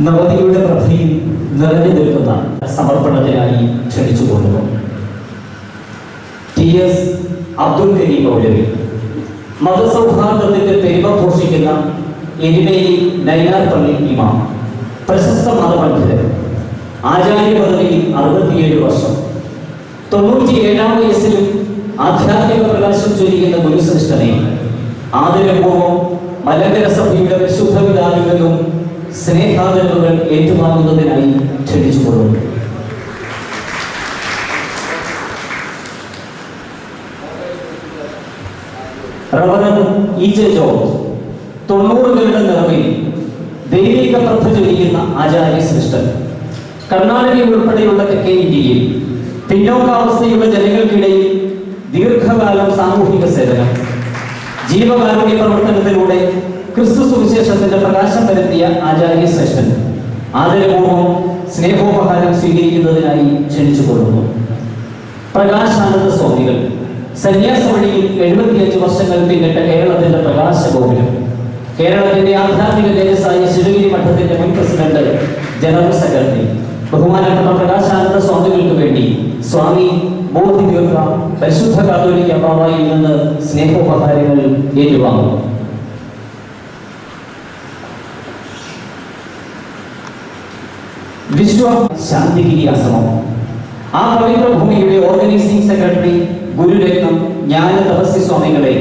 നവതിയുടെ പ്രഭയിൽ നിറഞ്ഞു നിൽക്കുന്ന സമർപ്പണത്തിനായി ക്ഷണിച്ചു കൊള്ളുന്നു. T S Abdul Karim Maulavi. മതസൗഹാർദ്ദത്തിന്റെ പെരുമ ഘോഷിക്കുന്ന എരിമേലി നൈനാർ പള്ളി ഇമാം. പ്രശസ്ത മതപണ്ഡിതൻ ആചാര്യ പദവിയിൽ അറുപത്തിയേഴ് വർഷം. തൊണ്ണൂറ്റിയേഴാം വയസ്സിലും ആധ്യാത്മിക പ്രകാശം ചൊരിയുന്ന ഗുരുശ്രേഷ്ഠനെ ആദരപൂർവം മലങ്കര സഭയുടെ സ്നേഹാദരവുകൾ ഏറ്റുവാങ്ങുന്നതിനായി ക്ഷണിച്ചുകൊള്ളുന്നു. റവറൻ ഇ ജെ ജോർജ് തൊണ്ണൂറുകളുടെ നിറവിൽ ദൈവിക പ്രഭ ചൊരിയുന്ന ആചാര്യ സൃഷ്ടൻ കർണാടക ഉൾപ്പെടെയുള്ള തെക്കേ ഇന്ത്യയിൽ പിന്നോക്കാവസ്ഥയുള്ള ജനങ്ങൾക്കിടയിൽ ദീർഘകാലം സാമൂഹിക സേവനം ജീവകാരുണ്യ പ്രവർത്തനത്തിലൂടെ ക്രിസ്തു സുവിശേഷത്തിന്റെ പ്രകാശം പരത്തിയ ആചാര്യ ശ്രേഷ്ഠൻ ആദരപൂർവം സ്നേഹോപഹാരം സ്വീകരിക്കുന്നതിനായി ക്ഷണിച്ചു കൊള്ളുന്നു പ്രകാശാനന്ദ സ്വാമികൾ സന്യാസ വഴിയിൽ എഴുപത്തിയഞ്ച് വർഷങ്ങൾ പിന്നിട്ട കേരളത്തിന്റെ പ്രകാശ ഗോപുരം കേരളത്തിന്റെ ആധ്യാത്മിക തേജസ്സായ ശിവഗിരി മഠത്തിന്റെ മുൻ പ്രസിഡന്റ് ജനറൽ സെക്രട്ടറി. ബഹുമാനപ്പെട്ട പ്രകാശാനന്ദ സ്വാമികൾക്ക് വേണ്ടി സ്വാമി ബോധി ദീർഘ പരിശുദ്ധ കാതോലിക്ക ബാബായിൽ നിന്ന് സ്നേഹോപഹാരങ്ങൾ ഏറ്റുവാങ്ങുന്നു. വിശ്വ ശാന്തിഗിരി ആശ്രമം ആ പവിത്ര ഭൂമിയുടെ ഓർഗനൈസിംഗ് സെക്രട്ടറി ഗുരുരത്നം ജ്ഞാന തപസ്യ സ്വാമികളെ